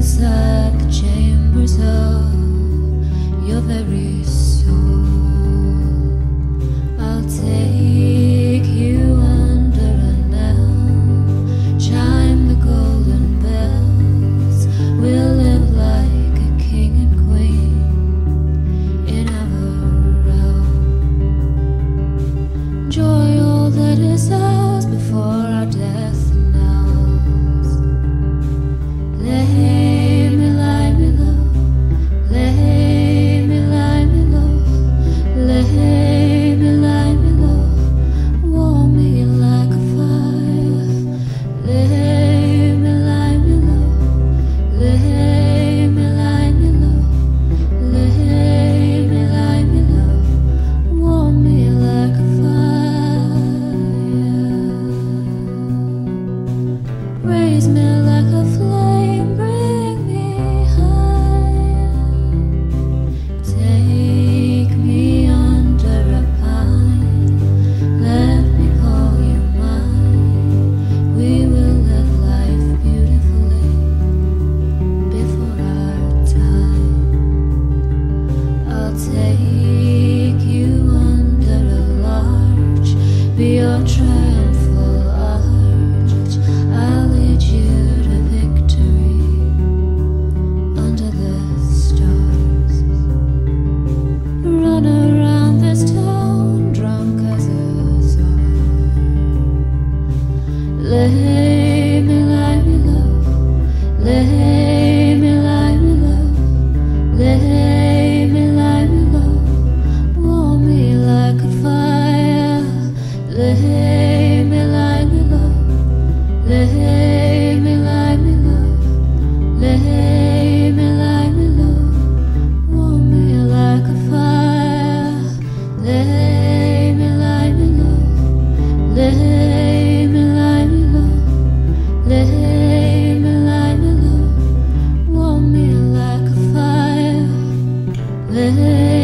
the chambers of your very let live.